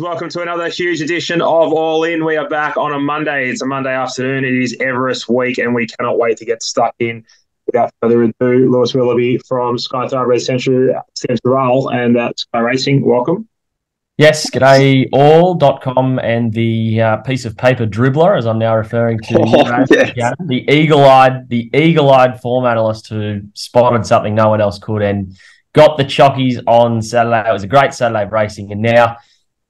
welcome to another huge edition of All In. We are back on a Monday. It's a Monday afternoon. It is Everest week, and we cannot wait to get stuck in. Without further ado, Lewis Willoughby from Sky Thrive Central, Central and uh, Sky Racing. Welcome. Yes, g'day all.com and the uh, piece of paper dribbler, as I'm now referring to oh, yes. the eagle-eyed, the eagle-eyed form analyst who spotted something no one else could and got the chockies on Saturday. It was a great Saturday of racing, and now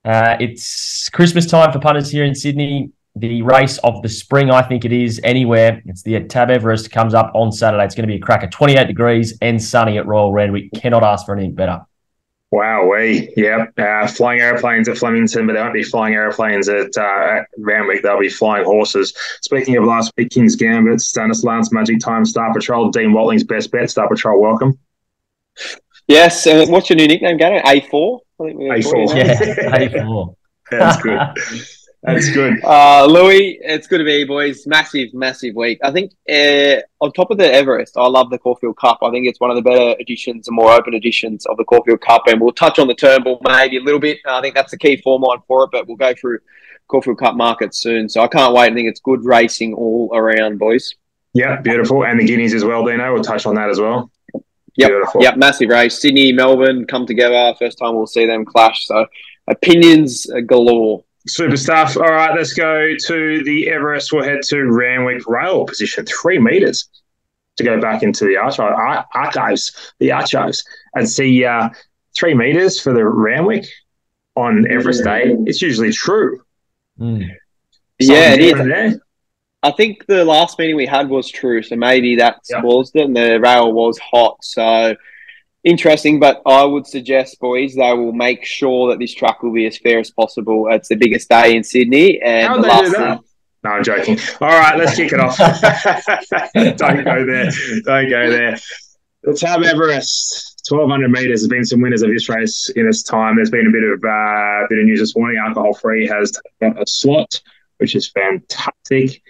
uh, it's Christmas time for punters here in Sydney. The race of the spring, I think it is anywhere. It's the Tab Everest comes up on Saturday. It's going to be a cracker, 28 degrees and sunny at Royal Randwick. Cannot ask for anything better. Wow, we yep. Uh, flying airplanes at Flemington, but they won't be flying airplanes at, uh, at Randwick. They'll be flying horses. Speaking of last week, King's Gambit, Lance, Magic Time, Star Patrol, Dean Watling's best bet. Star Patrol, welcome. Yes. Uh, what's your new nickname, Gary? A4? A4. Yeah, A4. That's good. That's good. Uh, Louis, it's good to be here, boys. Massive, massive week. I think uh, on top of the Everest, I love the Caulfield Cup. I think it's one of the better editions and more open editions of the Caulfield Cup. And we'll touch on the Turnbull maybe a little bit. I think that's the key format for it, but we'll go through Caulfield Cup market soon. So I can't wait. I think it's good racing all around, boys. Yeah, beautiful. And the Guineas as well, Dino. We'll touch on that as well. Yep. Beautiful. Yep. Massive race. Sydney, Melbourne come together. First time we'll see them clash. So opinions galore. Super stuff. All right, let's go to the Everest. We'll head to Randwick Rail position, three meters to go back into the archives, the archives, and see uh, three meters for the Randwick on Everest Day. It's usually true. Mm. Yeah, it is. There. I think the last meeting we had was true, so maybe that yep. it, and the rail was hot. So interesting, but I would suggest, boys, they will make sure that this track will be as fair as possible. It's the biggest day in Sydney, and How'd the last thing, no, I'm joking. All right, let's kick it off. Don't go there. Don't go there. Let's have Everest. 1200 meters. There's been some winners of this race in its time. There's been a bit of uh, bit of news this morning. Alcohol free has got a slot, which is fantastic.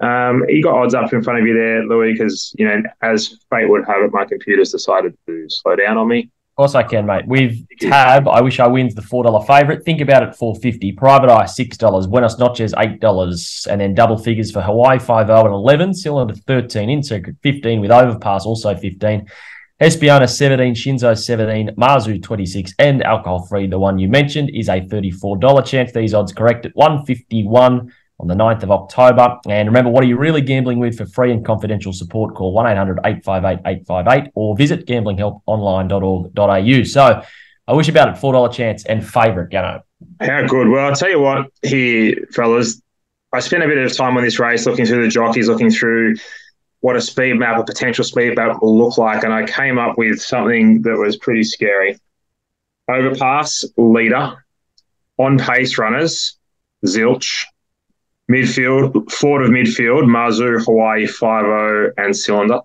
Um, you got odds up in front of you there, Louis, because you know, as fate would have it, my computer's decided to slow down on me. Of course I can, mate. With Tab, I wish I wins the four dollar favourite. Think about it, four fifty. Private Eye six dollars. Buenos Noches eight dollars, and then double figures for Hawaii five zero and eleven. Cylinder thirteen. In secret fifteen with Overpass also fifteen. Espiona 17, Shinzo 17, Mazu 26, and alcohol free, the one you mentioned, is a $34 chance. These odds correct at 151 on the 9th of October. And remember, what are you really gambling with for free and confidential support? Call 1 800 858 858 or visit gamblinghelponline.org.au. So I wish about it $4 chance and favourite, Gano. How good. Well, I'll tell you what, here, fellas, I spent a bit of time on this race looking through the jockeys, looking through what a speed map, a potential speed map will look like. And I came up with something that was pretty scary. Overpass, leader, on pace runners, zilch, Midfield, forward of midfield, Mazu, Hawaii, 5 and Cylinder.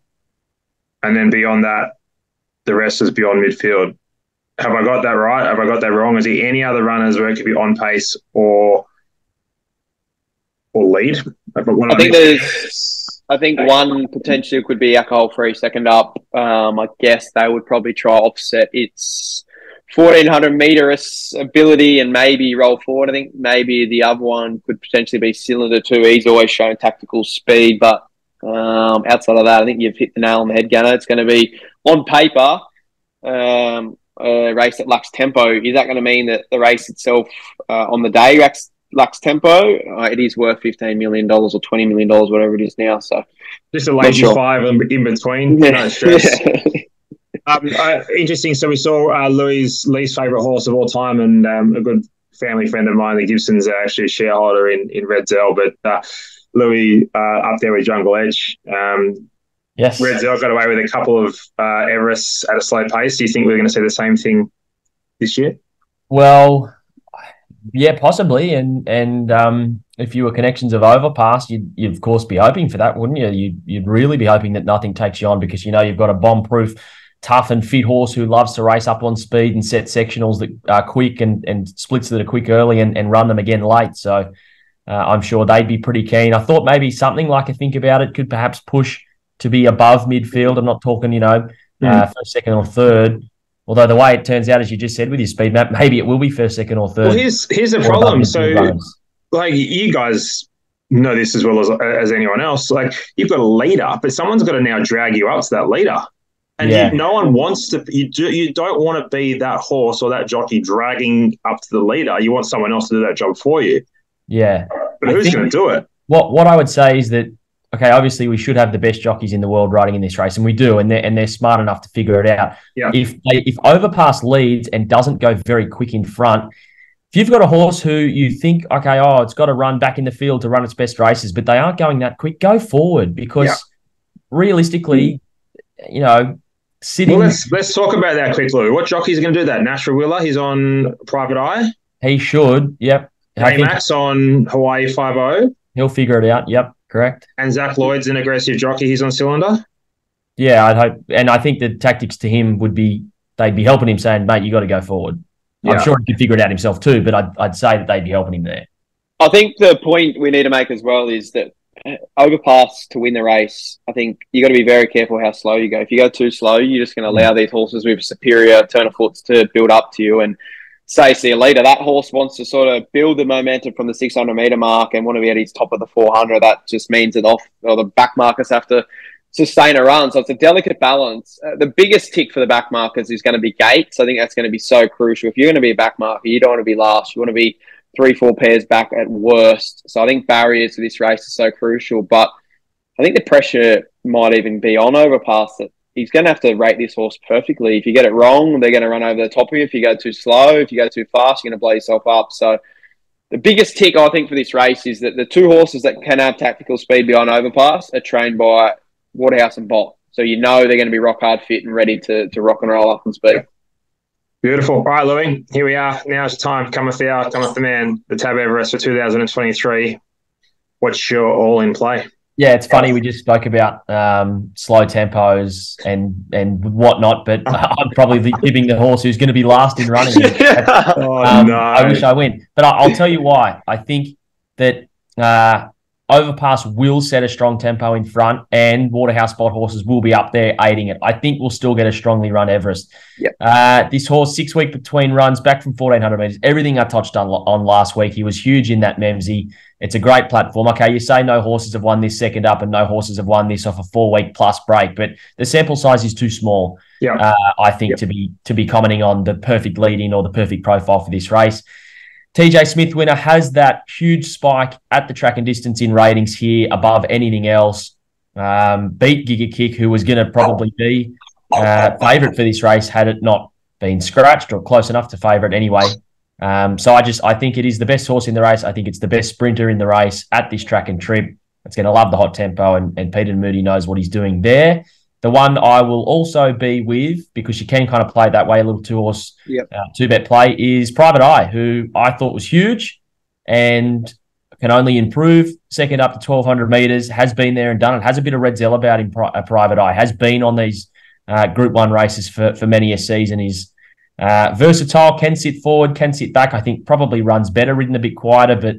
And then beyond that, the rest is beyond midfield. Have I got that right? Have I got that wrong? Is there any other runners where it could be on pace or or lead? I think there's I think one potentially could be alcohol free second up. Um, I guess they would probably try offset its 1400 meter ability and maybe roll forward. I think maybe the other one could potentially be cylinder too. He's always shown tactical speed, but um, outside of that, I think you've hit the nail on the head, Gunner. It's going to be on paper um, a race that lacks tempo. Is that going to mean that the race itself uh, on the day lacks, lacks tempo? Uh, it is worth $15 million or $20 million, whatever it is now. So just a lazy sure. five in between. Yeah. No stress. Um, uh, interesting. So we saw uh, Louis' least favourite horse of all time, and um, a good family friend of mine, the Gibsons, are actually a shareholder in in. But uh, Louis uh, up there with Jungle Edge. Um, yes, Redzel got away with a couple of uh, Everests at a slow pace. Do you think we're going to see the same thing this year? Well, yeah, possibly. And and um, if you were connections of Overpass, you'd, you'd of course be hoping for that, wouldn't you? You'd, you'd really be hoping that nothing takes you on because you know you've got a bomb proof tough and fit horse who loves to race up on speed and set sectionals that are quick and, and splits that are quick early and, and run them again late. So uh, I'm sure they'd be pretty keen. I thought maybe something like a think about it could perhaps push to be above midfield. I'm not talking, you know, mm. uh, first, second, or third. Although the way it turns out, as you just said with your speed map, maybe it will be first, second, or third. Well, here's here's the problem. So, like you guys know this as well as as anyone else. Like you've got a leader, but someone's got to now drag you up to that leader. And yeah. you, no one wants to. You do, you don't want to be that horse or that jockey dragging up to the leader. You want someone else to do that job for you. Yeah, but I who's going to do it? What What I would say is that okay, obviously we should have the best jockeys in the world riding in this race, and we do, and they're and they're smart enough to figure it out. Yeah. If they, if Overpass leads and doesn't go very quick in front, if you've got a horse who you think, okay, oh, it's got to run back in the field to run its best races, but they aren't going that quick, go forward because yeah. realistically, you know, sitting. Well, let's let's talk about that quickly. What jockey's going to do that? Nash Rawiller, he's on Private Eye. He should. Yep. Hey Max on Hawaii Five O. He'll figure it out. Yep. Correct. And Zac Lloyd's an aggressive jockey. He's on cylinder. Yeah, I'd hope, and I think the tactics to him would be they'd be helping him, saying, "Mate, you got to go forward." Yeah. I'm sure he could figure it out himself too, but I'd, I'd say that they'd be helping him there. I think the point we need to make as well is that overpass to win the race, I think you've got to be very careful how slow you go. If you go too slow, you're just going to allow these horses with superior turn of foots to build up to you. And say, see a leader, that horse wants to sort of build the momentum from the 600 meter mark and want to be at his top of the 400. That just means that off or the back markers have to sustain a run. So it's a delicate balance. Uh, the biggest tick for the back markers is going to be gates. I think that's going to be so crucial. If you're going to be a back marker, you don't want to be last. You want to be three, four pairs back at worst. So I think barriers for this race are so crucial. But I think the pressure might even be on overpass that he's going to have to rate this horse perfectly. If you get it wrong, they're going to run over the top of you. If you go too slow, if you go too fast, you're going to blow yourself up. So the biggest tick I think for this race is that the two horses that can have tactical speed beyond overpass are trained by Waterhouse and Bott. So you know they're going to be rock hard fit and ready to, to rock and roll up and speed. Beautiful. All right, Louis, here we are. Now it's time. Cometh the hour, cometh the man, the Tab Everest for 2023. What's your all in play? Yeah, it's funny. We just spoke about um, slow tempos and and whatnot, but I'm probably giving the horse who's going to be last in running. oh, um, no. I wish I win, but I, will tell you why. I think that uh, Overpass will set a strong tempo in front, and Waterhouse Bott horses will be up there aiding it. I think we'll still get a strongly run Everest. Yep. Uh, this horse, six week between runs, back from 1400 meters. Everything I touched on, on last week. He was huge in that Memsie. It's a great platform. Okay, you say no horses have won this second up, and no horses have won this off a four week plus break, but the sample size is too small. Yeah, uh, I think yep. to be to be commenting on the perfect lead in or the perfect profile for this race. TJ Smith winner has that huge spike at the track and distance in ratings here above anything else. Um, beat Giga Kick, who was going to probably be uh, favourite for this race had it not been scratched or close enough to favourite anyway. Um, so I just I think it is the best horse in the race. I think it's the best sprinter in the race at this track and trip. It's going to love the hot tempo, and, and Peter Moody knows what he's doing there. The one I will also be with because you can kind of play that way a little two horse yep. uh, two bet play is Private Eye, who I thought was huge and can only improve. Second up to 1200 meters, has been there and done it. Has a bit of Redzel about him. Pri- Private Eye has been on these uh, Group One races for for many a season. Is uh, versatile, can sit forward, can sit back. I think probably runs better, ridden a bit quieter, but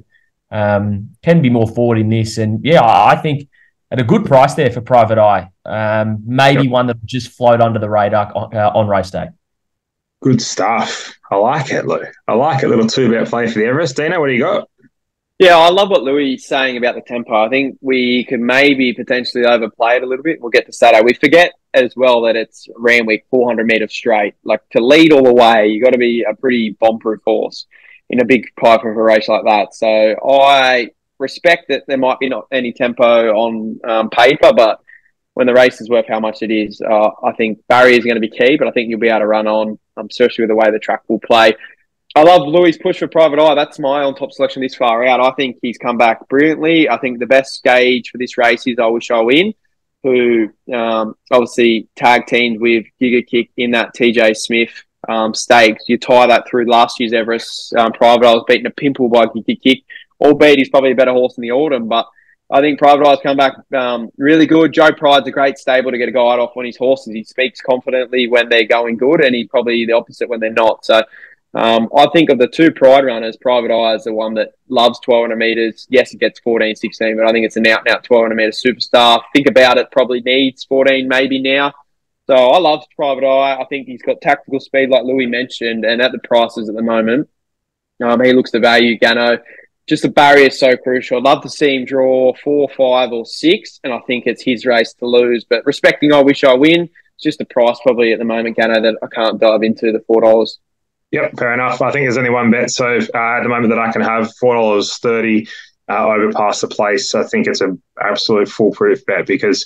um, can be more forward in this. And yeah, I think at a good price there for Private Eye. Um, maybe yep. one that just float under the radar on, uh, on, race day. Good stuff. I like it, Lou. I like it. A little two bet play for the Everest. Dino, what do you got? Yeah, I love what Louis is saying about the tempo. I think we could maybe potentially overplay it a little bit. We'll get to Saturday. We forget as well that it's Randwick 400 metres straight. Like to lead all the way, you've got to be a pretty bomb-proof horse in a big pipe of a race like that. So I respect that there might be not any tempo on um, paper, but when the race is worth how much it is, uh, I think barrier is going to be key. But I think you'll be able to run on, um, especially with the way the track will play. I love Louis' push for Private Eye. That's my on top selection this far out. I think he's come back brilliantly. I think the best gauge for this race is I Wish I Win, who um, obviously tag teamed with Giga Kick in that TJ Smith um, stakes. You tie that through last year's Everest um, Private Eye was beaten a pimple by Giga Kick albeit he's probably a better horse in the autumn. But I think Private Eye's come back um, really good. Joe Pride's a great stable to get a guide off on his horses. He speaks confidently when they're going good, and he's probably the opposite when they're not. So um, I think of the two Pride runners, Private Eye is the one that loves 1200 metres. Yes, it gets 14, 16, but I think it's an out and out 1200 metre superstar. Think about it, probably needs 14 maybe now So I love Private Eye. I think he's got tactical speed, like Louis mentioned, and at the prices at the moment, um, he looks the value. Gano, just the barrier is so crucial. I'd love to see him draw four, five, or six, and I think it's his race to lose. But respecting, I wish I win. It's just the price probably at the moment, Gano, that I can't dive into the four dollars. Yep, fair enough. I think there's only one bet, so uh, at the moment that I can have four dollars thirty uh, over past the place. I think it's an absolute foolproof bet because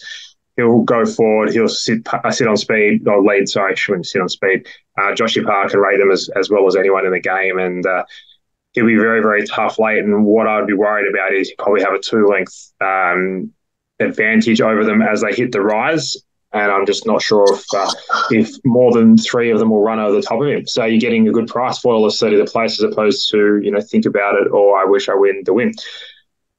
he'll go forward, he'll sit uh, sit on speed or lead. Sorry, shouldn't sit on speed. Uh, Park can rate them as, as well as anyone in the game, and uh, he'll be very very tough late. And what I'd be worried about is he probably have a two length um, advantage over them as they hit the rise and I'm just not sure if uh, if more than three of them will run over the top of him. So you're getting a good price for all of thirty the place as opposed to you know think about it or I wish I win the win.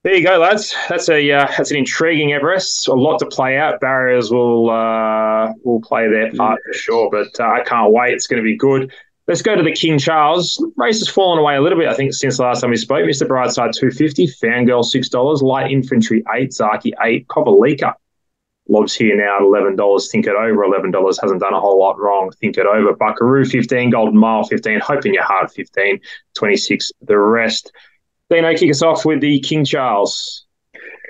There you go, lads. That's a uh, that's an intriguing Everest. A lot to play out. Barriers will uh, will play their part for sure, but uh, I can't wait. It's going to be good. Let's go to the King Charles. Race has fallen away a little bit, I think, since the last time we spoke. Mr. Brightside, 250 Fangirl, $6. Light Infantry, eight. Zaaki, 8 Kovalica, Lobs here now at eleven dollars. Think it over. Eleven dollars hasn't done a whole lot wrong. Think it over. Buckaroo fifteen. Golden Mile fifteen. Hoping your heart 15. 26. The rest. Dino, kick us off with the King Charles.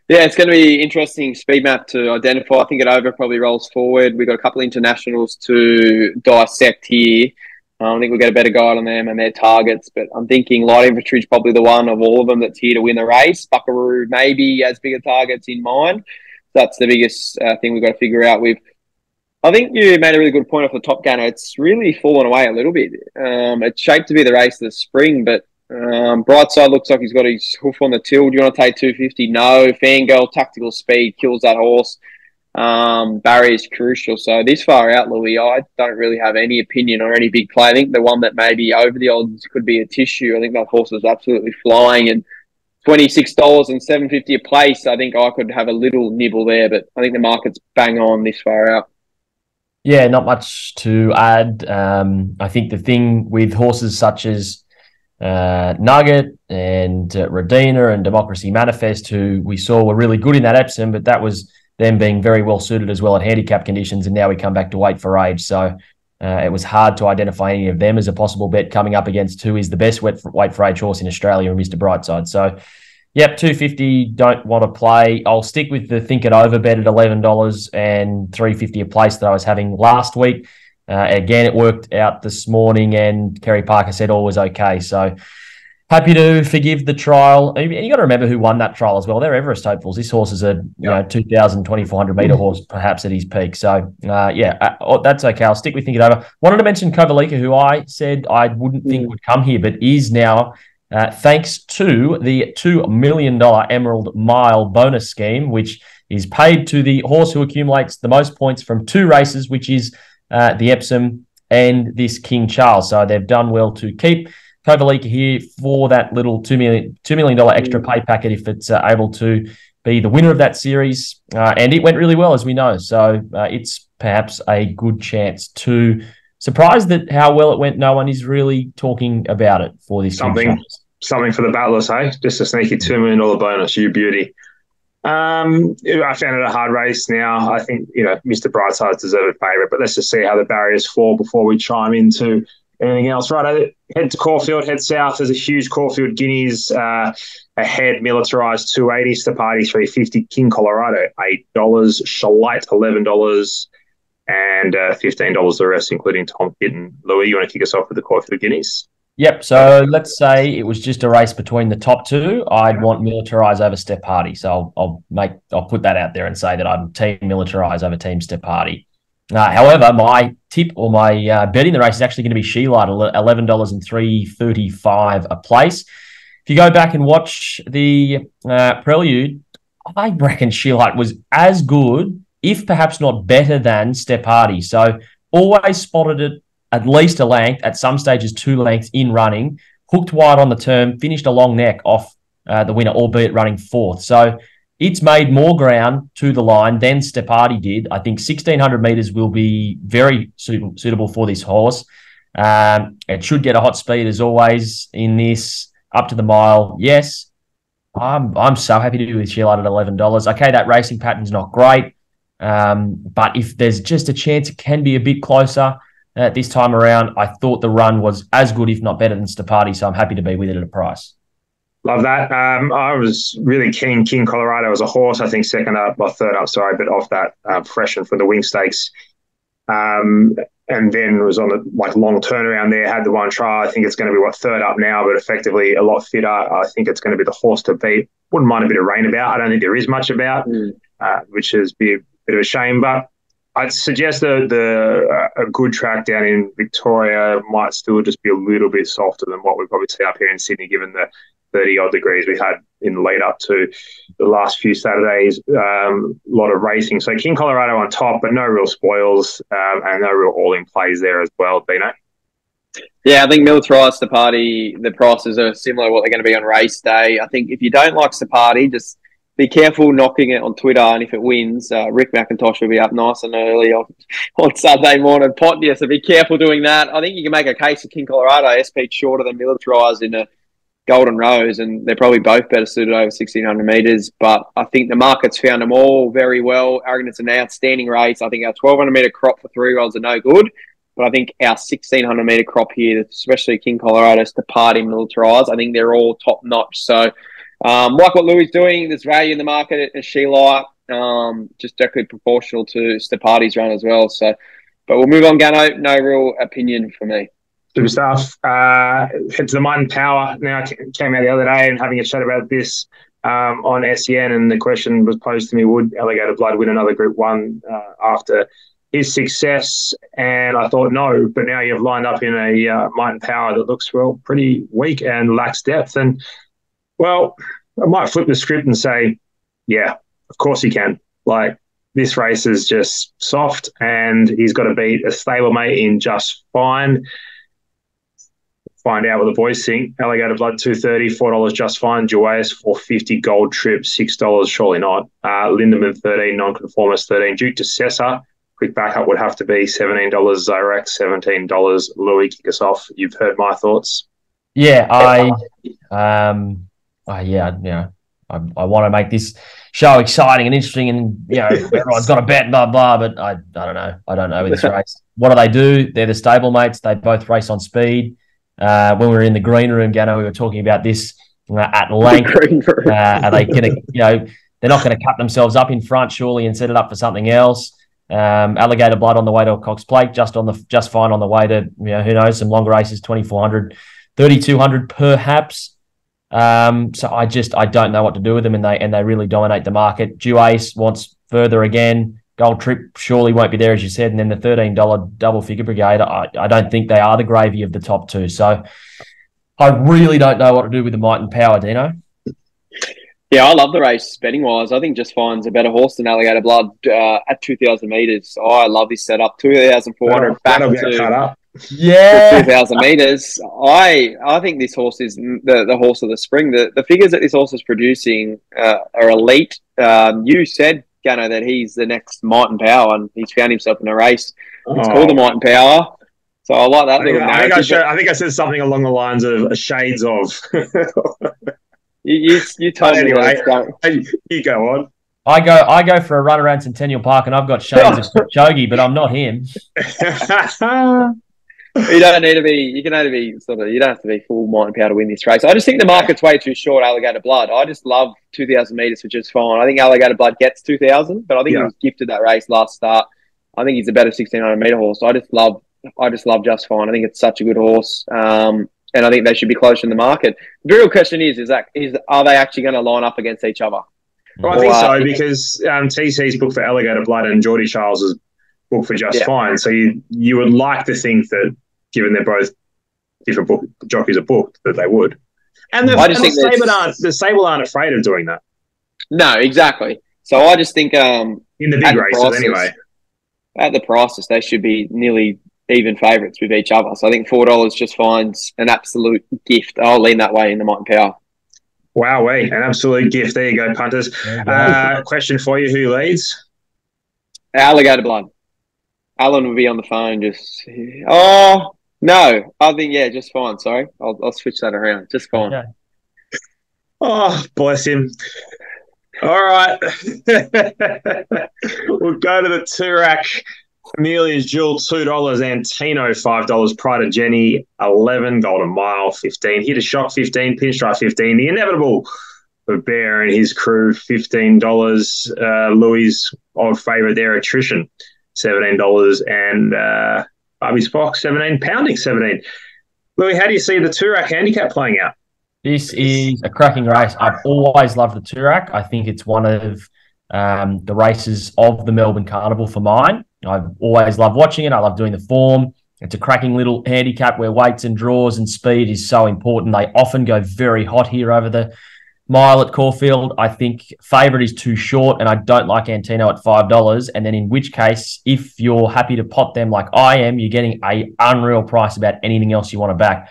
Yeah, it's going to be interesting speed map to identify. I think it over probably rolls forward. We've got a couple of internationals to dissect here. I think we'll get a better guide on them and their targets, but I'm thinking light infantry is probably the one of all of them that's here to win the race. Buckaroo maybe has bigger targets in mind that's the biggest uh, thing we've got to figure out. With, I think you made a really good point off the top gunner. It's really fallen away a little bit. Um, it's shaped to be the race of the spring, but um, Brightside looks like he's got his hoof on the till. Do you want to take 250? No. Fangirl, tactical speed kills that horse. Um, Barry is crucial. So this far out, Louis, I don't really have any opinion or any big play. I think the one that maybe over the odds could be Atishu. I think that horse is absolutely flying and twenty-six dollars and seven fifty a place. I think I could have a little nibble there, but I think the market's bang on this far out. Yeah, not much to add. Um, I think the thing with horses such as uh, Nugget and uh, Radina and Democracy Manifest, who we saw were really good in that Epsom, but that was them being very well suited as well at handicap conditions. And now we come back to weight for age. So uh, it was hard to identify any of them as a possible bet coming up against who is the best weight for, weight for age horse in Australia, and Mr. Brightside. So, yep, 250 don't want to play. I'll stick with the think it over bet at $11 and 350 a place that I was having last week. Uh, again, it worked out this morning, and Kerry Parker said all was okay. So, happy to forgive the trial. And you got to remember who won that trial as well. They're Everest hopefuls. This horse is a you know 2,000, 2,400 meter horse, perhaps at his peak. So uh, yeah, uh, oh, that's okay. I'll stick with thinking over. Wanted to mention Kovalica, who I said I wouldn't think mm. would come here, but is now. Uh, thanks to the $2 million Emerald Mile bonus scheme, which is paid to the horse who accumulates the most points from two races, which is uh, the Epsom and this King Charles. So they've done well to keep Kovalica here for that little $2 million, $2 million extra mm. pay packet if it's uh, able to be the winner of that series. Uh, and it went really well, as we know. So uh, it's perhaps a good chance to surprise that how well it went. No one is really talking about it for this something. Something for the battlers, hey? Just a sneaky $2 million bonus, you beauty. Um, I found it a hard race now. I think, you know, Mr. Brightside's deserved favourite, but let's just see how the barriers fall before we chime into anything else. Right, head to Caulfield, head south. There's a huge Caulfield Guineas uh, ahead, Militarize 280, Steparty 350, King Colorado $8, Shalite $11, and uh, $15 the rest, including Tom Kitten. Louis, you want to kick us off with the Caulfield Guineas? Yep. So let's say it was just a race between the top two. I'd want militarize over Steparty. So I'll, I'll make I'll put that out there and say that I'm team militarize over team Steparty. Uh, however, my tip or my uh, bet in the race is actually going to be Sheelight, eleven dollars and three thirty five a place. If you go back and watch the uh, prelude, I reckon Sheelight was as good, if perhaps not better than Steparty. So always spotted it at least a length, at some stages two lengths in running, hooked wide on the term, finished a long neck off uh, the winner, albeit running fourth. So it's made more ground to the line than Steparty did. I think 1600 meters will be very suit- suitable for this horse. Um, it should get a hot speed as always in this up to the mile. Yes, I'm I'm so happy to do with Sheila at eleven dollars. Okay, that racing pattern's not great. Um, but if there's just a chance it can be a bit closer uh, this time around, I thought the run was as good, if not better, than Steparty. So I'm happy to be with it at a price. Love that. Um, I was really keen. King Colorado as a horse. I think second up, or third up, sorry, but off that uh, freshen for the wing stakes. Um, and then was on the like long turnaround there. Had the one try. I think it's going to be what third up now, but effectively a lot fitter. I think it's going to be the horse to beat. Wouldn't mind a bit of rain about. I don't think there is much about, mm. uh, which is be a bit of a shame. But I'd suggest the the uh, a good track down in Victoria might still just be a little bit softer than what we probably see up here in Sydney, given the 30 odd degrees we had in the lead up to the last few Saturdays. Um, a lot of racing. So King Colorado on top, but no real spoils um, and no real all in plays there as well, Dino. Yeah, I think Militarize the party, the prices are similar what they're going to be on race day. I think if you don't like the party, just be careful knocking it on Twitter, and if it wins, uh, Rick McIntosh will be up nice and early on, on Sunday morning pot. Yeah, so be careful doing that. I think you can make a case of King Colorado SP shorter than militarize in a Golden Rose, and they're probably both better suited over 1600 metres. But I think the market's found them all very well. Arrogant's an outstanding race. I think our 1200 metre crop for three year olds are no good. But I think our 1600 metre crop here, especially King Colorado, to party militarize, I think they're all top notch. So, um, like what Louis doing, there's value in the market at Sheila, um, just directly proportional to Steparty's run as well. So, but we'll move on, Gano. No real opinion for me. Super stuff. Uh, to the Power. Now, came out the other day and having a chat about this um, on SEN, and the question was posed to me: Would Alligator Blood win another Group One uh, after his success? And I thought no, but now you've lined up in a uh, Might Power that looks well pretty weak and lacks depth. And well, I might flip the script and say, yeah, of course he can. Like this race is just soft, and he's got to beat a stablemate in just fine find out with the boys think. Alligator Blood two thirty, four dollars just fine. Juarez four fifty. Gold Trip six dollars, surely not. Uh, Lindemann thirteen, Nonconformist thirteen. Duke de Sessa, quick backup would have to be seventeen dollars. Zyrax seventeen dollars. Louis, kick us off. You've heard my thoughts. Yeah, I, um, uh, yeah, yeah. I, I want to make this show exciting and interesting, and you know everyone's got a bet, blah blah. But I, I don't know. I don't know with this race. What do they do? They're the stablemates. They both race on speed. Uh, when we were in the green room, Gano, we were talking about this uh, at length. Uh, are they going to, you know, they're not going to cut themselves up in front, surely, and set it up for something else. Um, alligator blood on the way to a Cox Plate, just on the just fine on the way to, you know, who knows, some longer races, 2400, 3200 perhaps. Um, so I just I don't know what to do with them, and they and they really dominate the market. Duais wants further again. Gold Trip surely won't be there, as you said. And then the $13 double figure brigade, I, I don't think they are the gravy of the top two. So I really don't know what to do with the might and power, Dino. Yeah, I love the race betting wise. I think Just Fine's a better horse than Alligator Blood uh, at 2,000 metres. Oh, I love this setup. 2,400 back to yeah. 2,000 metres. I I think this horse is the, the horse of the spring. The, the figures that this horse is producing uh, are elite. Um, you said Gunner that he's the next Might and Power, and he's found himself in a race. It's oh. called the Might and Power. So I like that I think, I think I, should, I think I said something along the lines of shades of. you, you, you told anyway, me. You go on. I go I go for a run around Centennial Park and I've got shades of Chogi, but I'm not him. You don't need to be. You can only be sort of. You don't have to be full mind power to win this race. I just think the market's way too short. Alligator Blood. I just love two thousand meters, which is fine. I think Alligator Blood gets two thousand, but I think yeah. he was gifted that race last start. I think he's a better sixteen hundred meter horse. I just love. I just love Just Fine. I think it's such a good horse. Um, and I think they should be close in the market. The real question is: is that is are they actually going to line up against each other? Well, I think so uh, because um, TC's booked for Alligator Blood and Geordie Charles is booked for Just yeah. Fine. So you you would like to think that given they're both different book, jockeys are booked, that they would. And the, I just and think the Sable aren't the Sable aren't afraid of doing that. No, exactly. So I just think um, in the big races prices, anyway. At the prices, they should be nearly even favourites with each other. So I think four dollars just finds an absolute gift. I'll lean that way in the Might and Power. Wow, an absolute gift. There you go, punters. Uh, question for you: Who leads? Alligator blood. Alan will be on the phone. Just oh, no, I think yeah, just fine. Sorry, I'll, I'll switch that around. Just fine. Oh, bless him. All right. we'll go to the Toorak. Amelia's Jewel, $2. Antino, $5. Pride of Jenni, 11 Golden Mile, 15 Hit a Shock, 15 Pinstripe, 15 The Inevitable for Bear and his crew, $15. Uh, Louis' old favourite there, Attrition, $17. And uh, Barbie's Fox, 17 Pounding, 17 Louis, how do you see the Toorak handicap playing out? This is a cracking race. I've always loved the Toorak. I think it's one of um, the races of the Melbourne Carnival for mine. I've always loved watching it. I love doing the form. It's a cracking little handicap where weights and draws and speed is so important. They often go very hot here over the mile at Caulfield. I think favourite is too short, and I don't like Antino at five dollars. And then in which case, if you're happy to pot them like I am, you're getting a unreal price about anything else you want to back.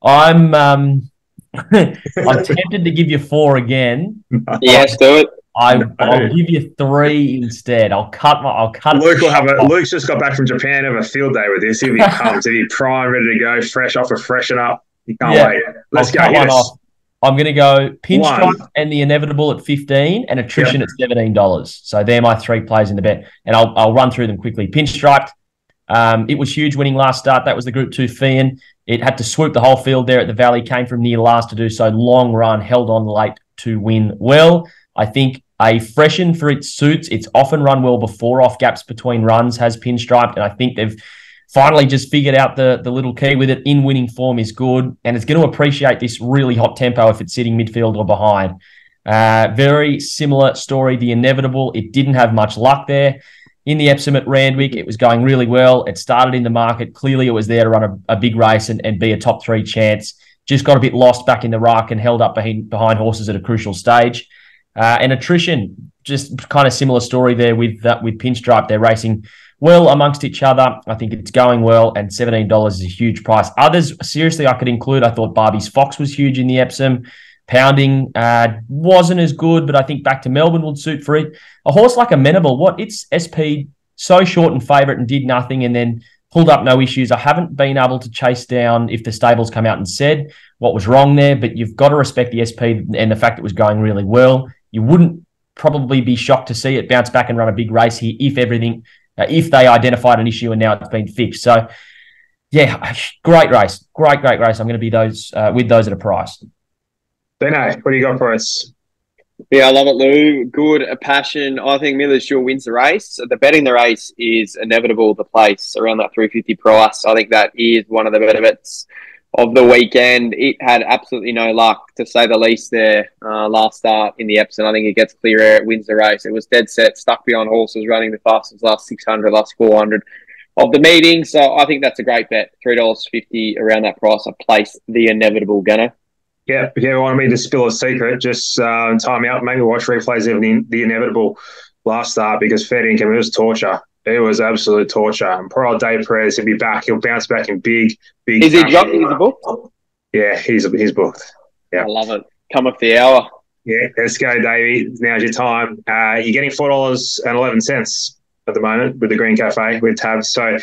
I'm um, I'm tempted to give you four again. Yes, do it. I, will give you three instead. I'll cut my. I'll cut. Luke will have a. Luke's just got back from Japan. Have a field day with this. If he comes, if he prime, ready to go, fresh off a freshen up. You can't yeah, wait. Let's I'll go. One off. I'm going to go Pinstripe and the inevitable at 15 and attrition at $17. So they're my three plays in the bet. And I'll, I'll run through them quickly. Pinstripe, um, it was huge winning last start. That was the Group 2 Feehan. It had to swoop the whole field there at the Valley, came from near last to do so. Long run, held on late to win well. I think a freshen for its suits. It's often run well before off gaps between runs, has pinstriped, and I think they've finally just figured out the, the little key with it. In winning form is good, and it's going to appreciate this really hot tempo if it's sitting midfield or behind. Uh, very similar story. The inevitable. It didn't have much luck there. In the Epsom at Randwick, it was going really well. It started in the market. Clearly, it was there to run a, a big race and, and be a top three chance. Just got a bit lost back in the ruck and held up behind, behind horses at a crucial stage. Uh, and attrition, just kind of similar story there with uh, with Pinstripe. They're racing well amongst each other. I think it's going well, and $17 is a huge price. Others, seriously, I could include. I thought Barbie's Fox was huge in the Epsom. Pounding uh, wasn't as good, but I think back to Melbourne would suit for it. A horse like Amenable, what its SP so short and favourite and did nothing, and then pulled up no issues. I haven't been able to chase down if the stables come out and said what was wrong there, but you've got to respect the SP and the fact it was going really well. You wouldn't probably be shocked to see it bounce back and run a big race here if everything, uh, if they identified an issue and now it's been fixed. So, yeah, great race, great, great race. I'm going to be those uh, with those at a price. Dino, what do you got for us? Yeah, I love it, Lou. Good, a passion. I think Miller's sure wins the race. The betting the race is inevitable. The place around that 350 price. I think that is one of the better bets of the weekend. It had absolutely no luck, to say the least, there uh, last start in the Epsom. I think it gets clear air, it wins the race. It was dead set, stuck behind horses, running the fastest last 600, last 400 of the meeting. So I think that's a great bet. $3.50 around that price. I place the inevitable Gunner. Yeah, if you want me to spill a secret, just uh, time out, maybe watch replays of the, the inevitable last start because Fair Income was torture. It was absolute torture. And poor old Dave Perez, he'll be back. He'll bounce back in big, big. Is he jockey? Is he booked? Yeah, he's he's booked. Yeah, I love it. Come up the hour. Yeah, let's go, Davey. Now's your time. Uh, you're getting four dollars and eleven cents at the moment with the Green Cafe with tabs. So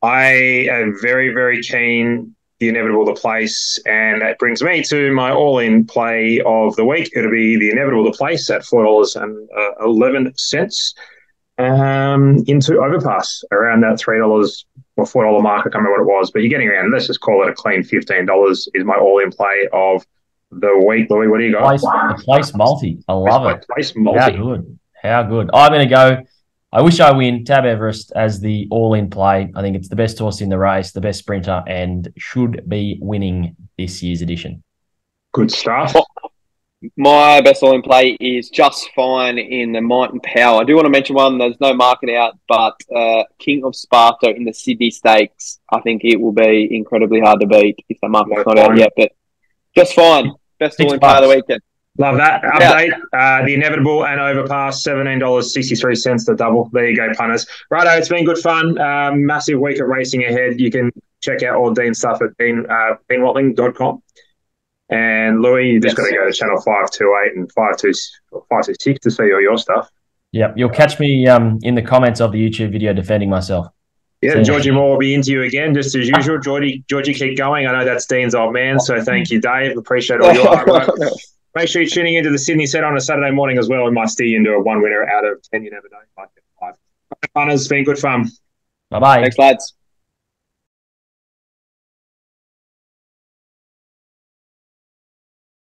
I am very, very keen. The inevitable, the place, and that brings me to my all-in play of the week. It'll be the inevitable, the place at four dollars and uh, eleven cents um, into Overpass around that three dollars or four dollar mark. I can't remember what it was, but you're getting around. Let's just call it a clean fifteen dollars. Is my all in play of the week, Louis? What do you got? Place, a place multi. I love place, it. Place multi. How good. How good. I'm going to go. I wish I win Tab Everest as the all in play. I think it's the best horse in the race, the best sprinter, and should be winning this year's edition. Good stuff. My best all in play is just fine in the Might and Power. I do want to mention one. There's no market out, but uh, King of Sparta in the Sydney Stakes. I think it will be incredibly hard to beat if the market's not out yet. But just fine. Best all in play of the weekend. Love that update. Yeah. Uh, the inevitable and overpass, seventeen dollars sixty three cents the double. There you go, punters. Righto, it's been good fun. Um, massive week of racing ahead. You can check out all Dean stuff at dean uh, deanwatling.com. And Louis, you just yes. got to go to channel 528 and 526 to see all your stuff. Yep. You'll catch me um, in the comments of the YouTube video defending myself. Yeah, so, Georgie Moore will be into you again, just as usual. Georgie, Georgie, keep going. I know that's Dean's old man, so thank you, Dave. Appreciate all your hard work. Make sure you're tuning into the Sydney set on a Saturday morning as well. We might steer you into a one winner out of 10. You never know. Might get five. Fun. It's been good fun. Bye bye. Thanks, lads.